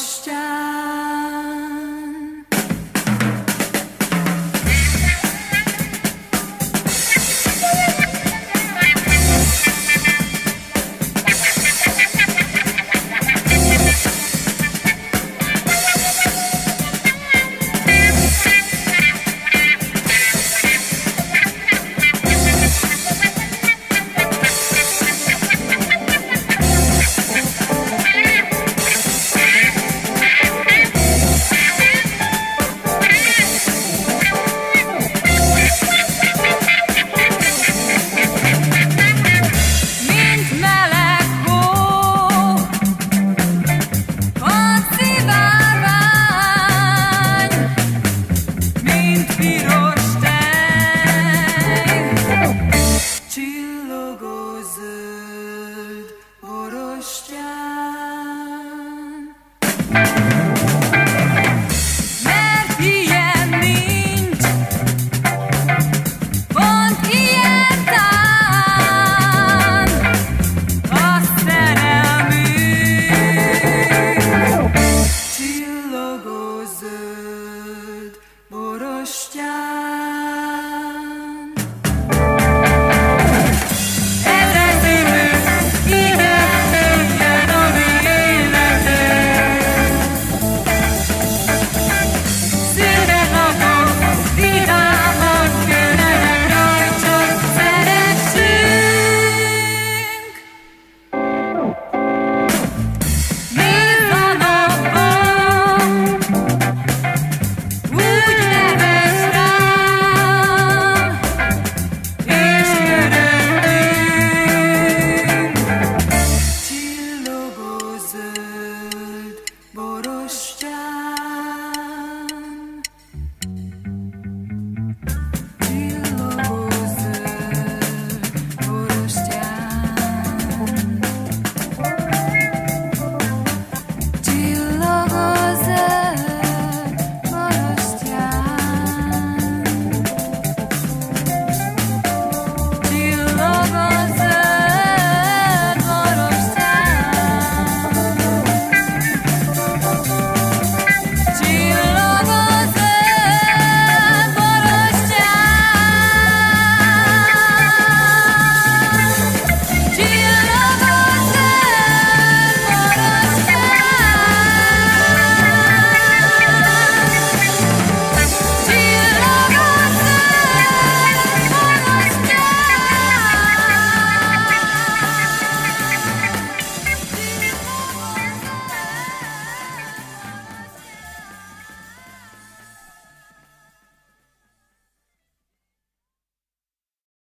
pushed. to